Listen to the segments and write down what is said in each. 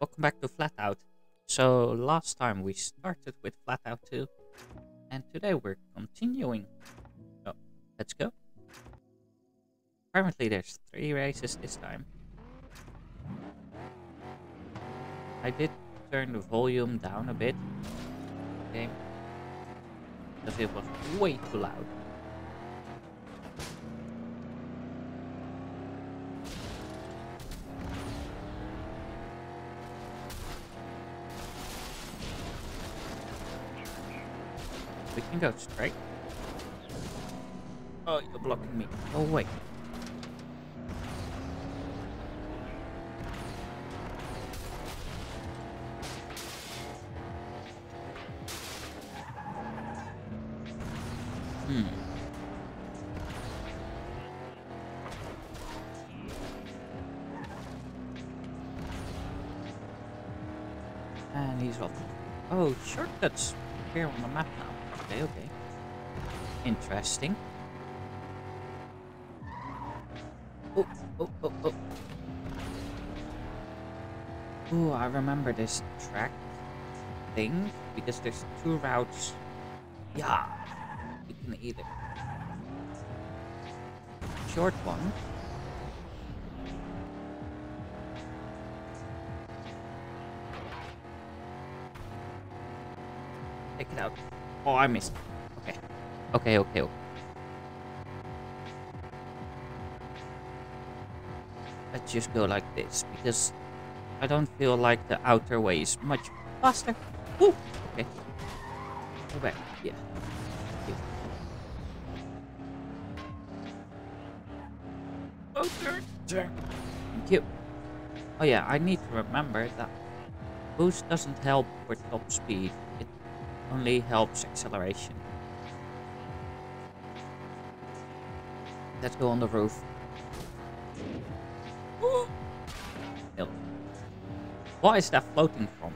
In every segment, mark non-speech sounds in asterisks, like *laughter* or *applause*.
welcome back to Flatout. So last time we started with Flatout 2, and today we're continuing. So let's go. Apparently there's three races this time. I did turn the volume down a bit. Okay. Because it was way too loud. Go straight. Oh, you're blocking me. Oh, wait. Hmm. And he's off. Oh, shortcuts here on the map now. Okay, okay. Interesting. Oh, oh, oh, oh. Ooh, I remember this track thing because there's two routes. Yeah, you can either short one. Take it out. Oh, I missed. Okay. Okay, okay, okay. Let's just go like this, because I don't feel like the outer way is much faster. Ooh, okay. Go back. Yeah. Thank you. Oh, turn, turn. Thank you. Oh yeah, I need to remember that boost doesn't help for top speed. Only helps acceleration. Let's go on the roof. *gasps* What is that floating from?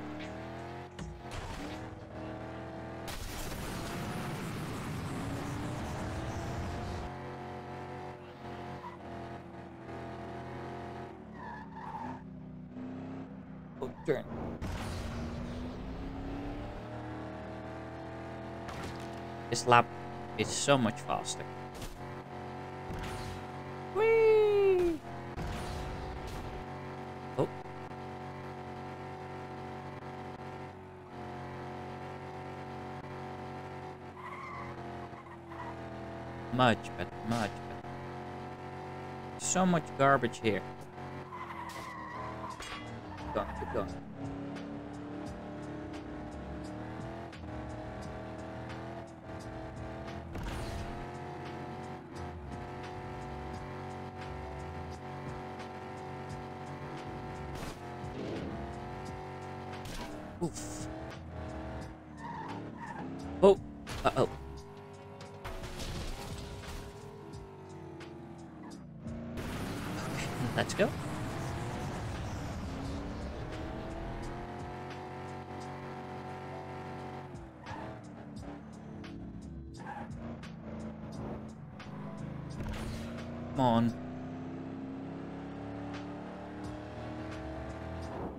Oh, turn. This lap is so much faster. Whee! Oh. Much better, much better. So much garbage here. Keep keep going. Oof. Oh, uh-oh. Let's go. Come on.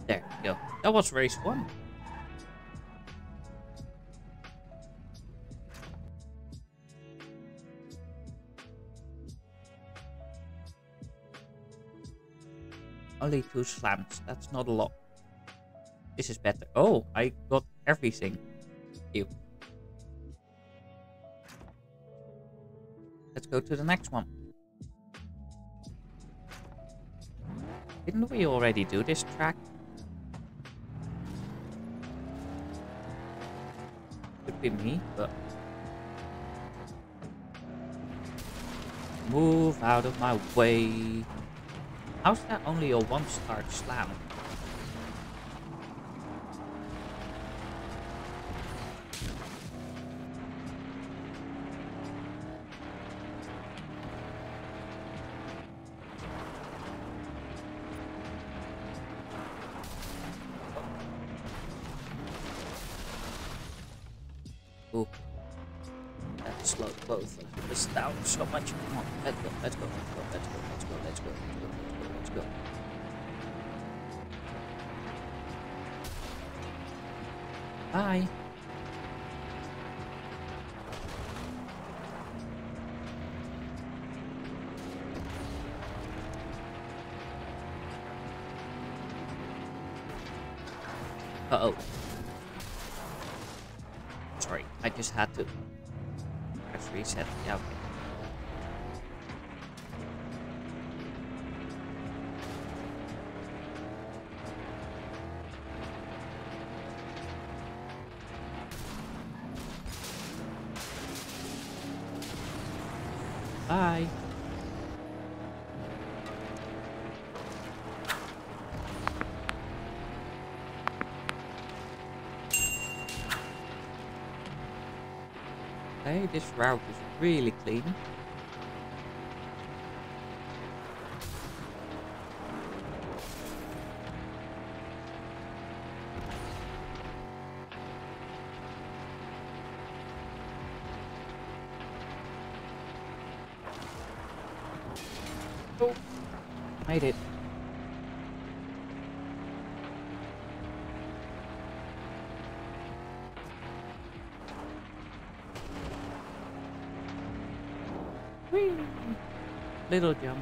There we go. That was race one. Only two slams. That's not a lot. This is better. Oh, I got everything. Ew. Let's go to the next one. Didn't we already do this track? Could be me, but... Move out of my way. How's that only a one-star slam? Slowed both us down so much. Come on, let's go, let's go, let's go, let's go, let's go, let's go, let's go, let's go. Bye. Uh-oh. Sorry, I just had to reset. Okay. Bye. This route is really clean. Oh, made it. Whee! Little jump.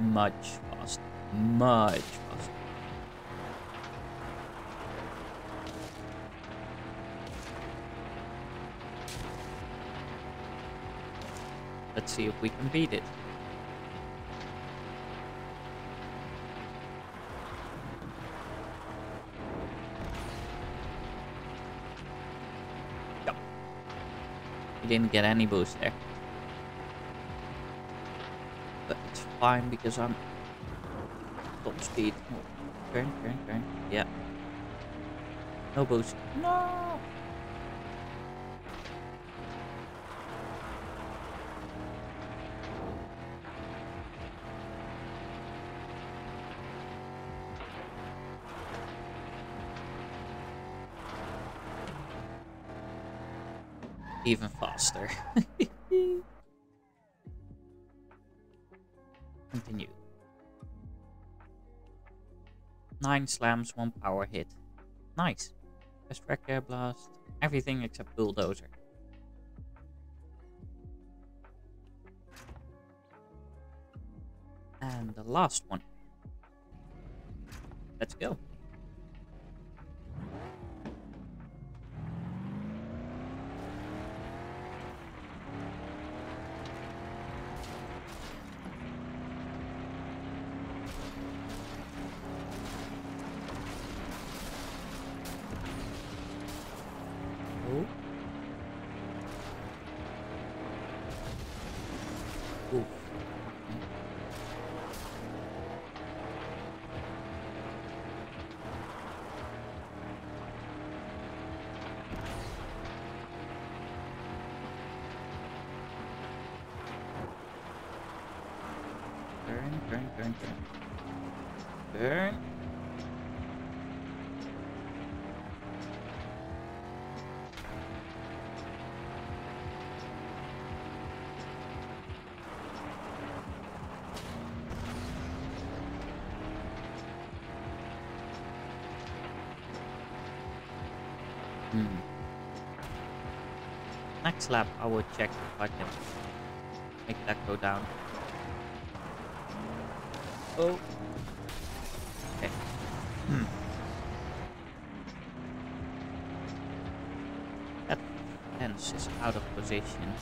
Much faster. Much faster. Let's see if we can beat it. We didn't get any boost there. But it's fine because I'm top speed. Oh, Turn, turn, turn. Yeah. No boost. No! Even faster. *laughs* Continue. Nine slams, one power hit. Nice. Best air blast. Everything except bulldozer. And the last one. Let's go. Oof. Turn, turn, turn, turn. Turn. Next lap, I will check if I can make that go down. Oh. Okay. Hmm. That fence is out of position.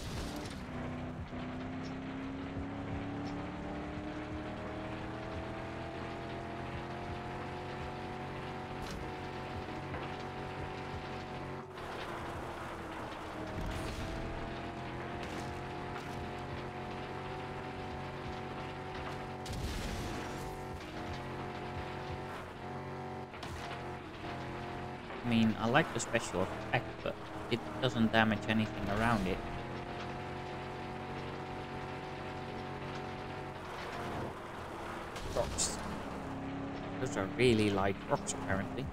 Mean, I like the special effect, but it doesn't damage anything around it. Rocks. Those are really light rocks, apparently.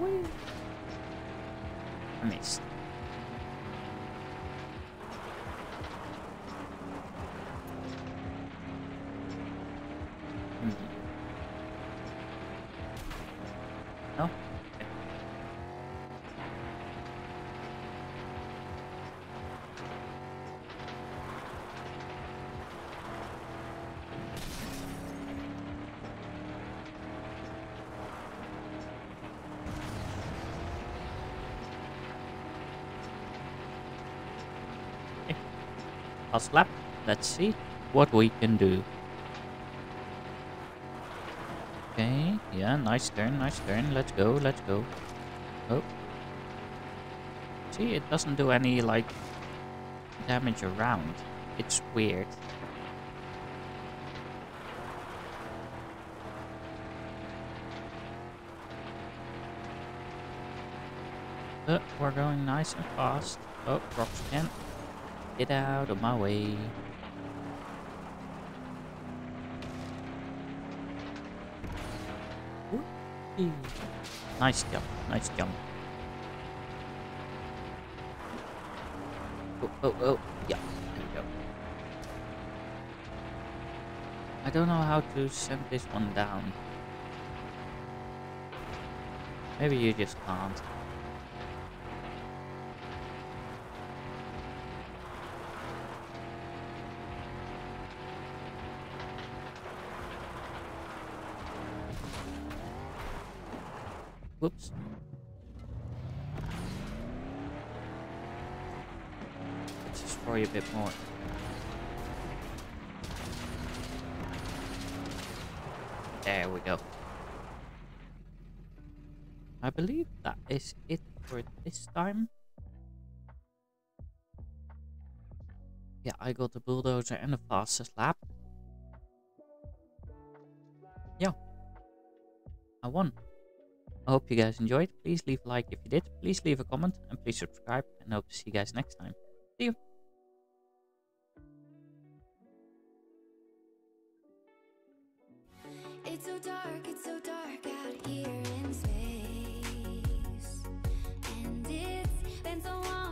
Whee! I missed. I'll slap. Let's see what we can do. Okay, yeah, nice turn, nice turn. Let's go, let's go. Oh. See, it doesn't do any, like, damage around. It's weird. But we're going nice and fast. Oh, rocks again. Get out of my way. Nice jump, nice jump. Oh, oh, oh, yeah, there we go. I don't know how to send this one down. Maybe you just can't. Whoops. Let's destroy a bit more. There we go. I believe that is it for this time. Yeah, I got the bulldozer and the fastest lap. Yeah. I won. I hope you guys enjoyed. Please leave a like if you did. Please leave a comment and please subscribe. And hope to see you guys next time. See you. It's so dark, it's so dark out here in space. And it's been so long.